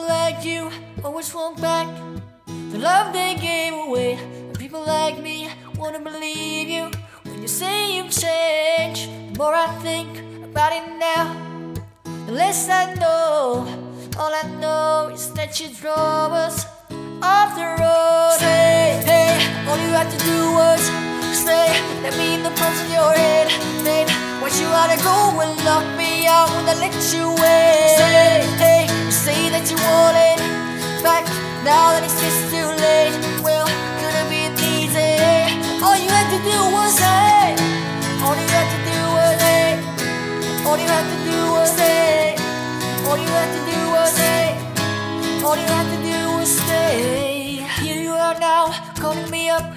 like you always want back the love they gave away. And people like me wanna believe you when you say you've changed. The more I think about it now, the less I know. All I know is that you drove us off the road. Say, hey, all you had to do was say, let me in the palms of your head. Then, why'd you wanna go and lock me out when I let you in? Now that it's just too late, well, have been easy. All you had to do was say, all you had to do was say, all you had to do was say, all you had to do was say, all you had to do was stay. Here you are now, calling me up.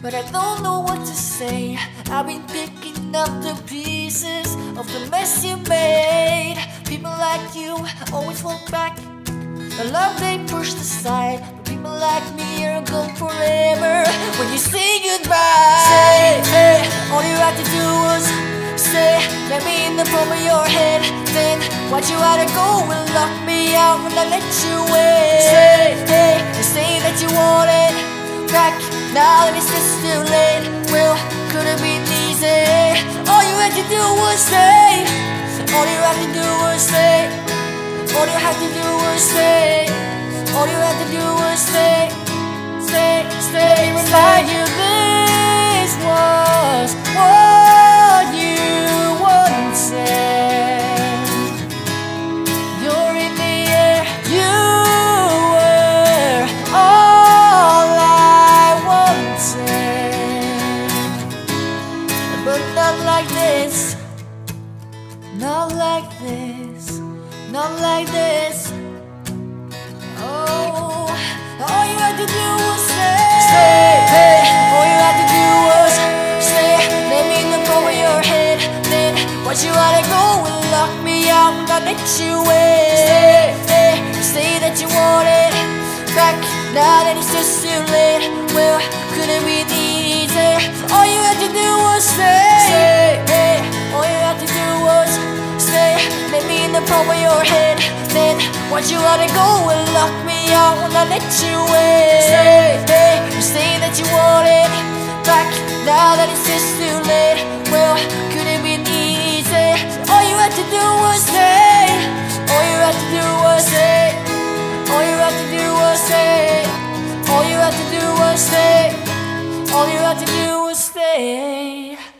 But I don't know what to say. I've been picking up the pieces of the mess you made. People like you always want back the love they pushed aside. But people like me are gone forever. When you say goodbye, say, hey, all you had to do was say, let me in the palm of your head. Then why'd you had to go and lock me out when I let you in? Say, hey, you say that you want it back. Now that it's just too late, well, could have been easy. All you had to do was say, all you had to do was say, all you had to do was say, say, stay, remind you this was what you wanted. You're in the air, you were all I wanted. But not like this, not like this, not like this. Oh, all you had to do was say, say, hey, all you had to do was say, let me in the palm of your head. Then, why'd you had to go and lock me out and let you in? Say, say that you want it back. Now that it's just too late, well, could it be easy? All you had to do was say, say, hey, all you had to do was say, let me in the palm of your head. Then, why'd you had to go and lock me out when I let you in? Say, hey, you say that you want it back. Now that it's just too late, well, could it be easy? All you had to do was say, all you had to do was say, all you had to do was say, all you had to do was say, all you had to do was stay.